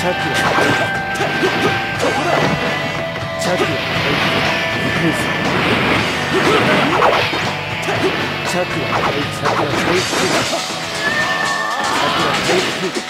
チャキはチャキはチャキはチャキはチャチャキはチャキチャキはチャキチャキはチャキ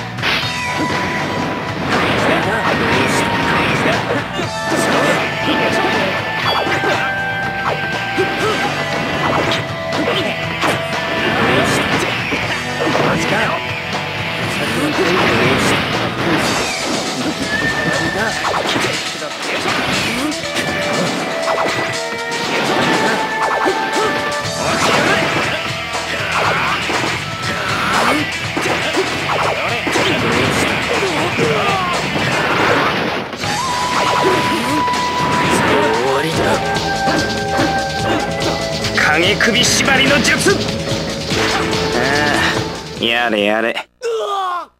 げ首縛りの術。ああやれやれ。うわっ